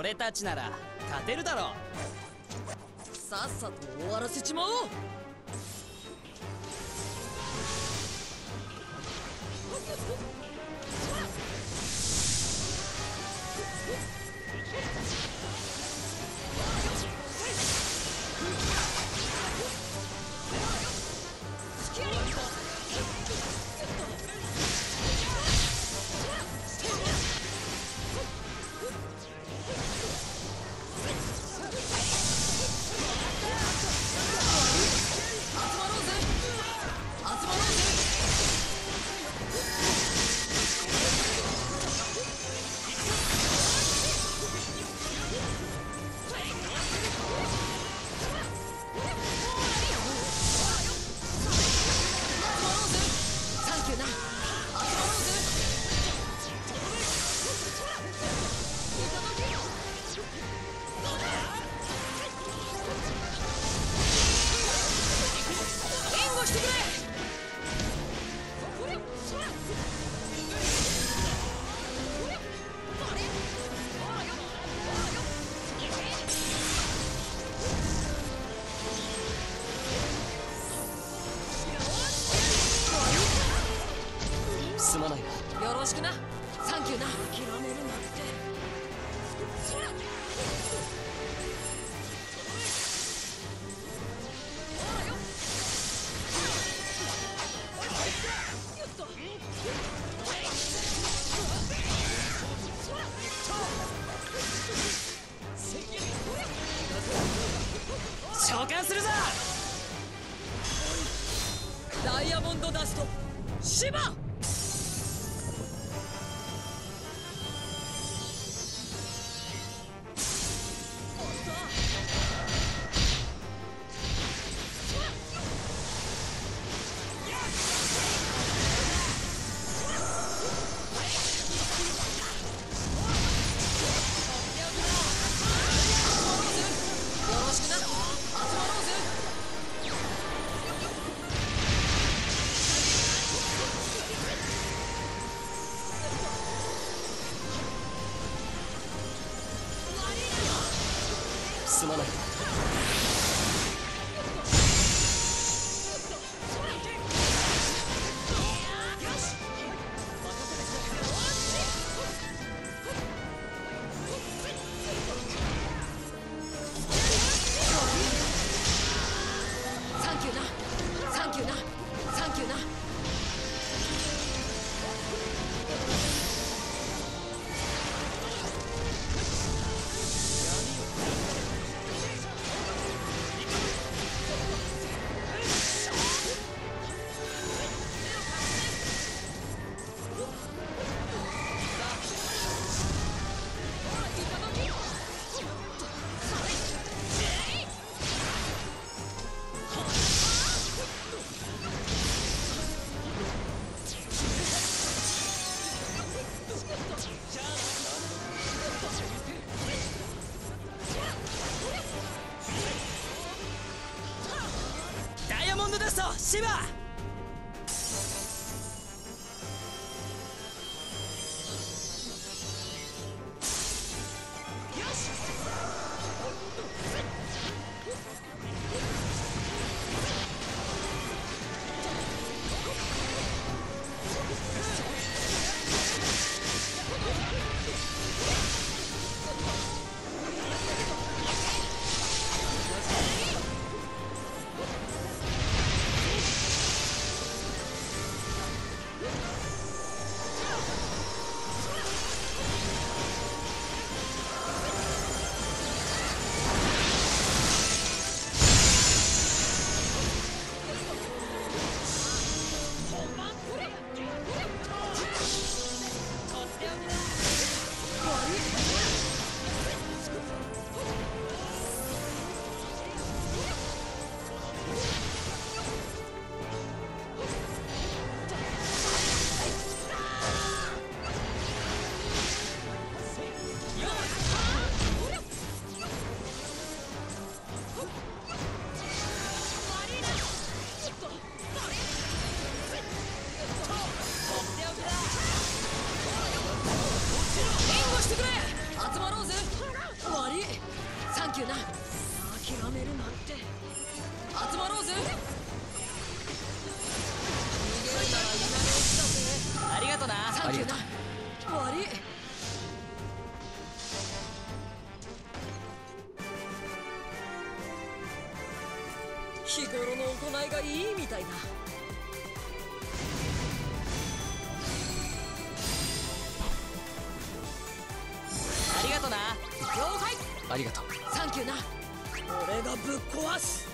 俺たちなら勝てるだろさっさと終わらせちまおう。しくな。サンキューな。諦めるなって召喚するぞ。ダイヤモンドダスト。シバすまない。ダイヤモンドダストシバめるなんて。集まろうぜ。ありがとな。ありがとな。悪いの行いがいいみたいだ了解。ありがとう。サンキューな。俺がぶっ壊す。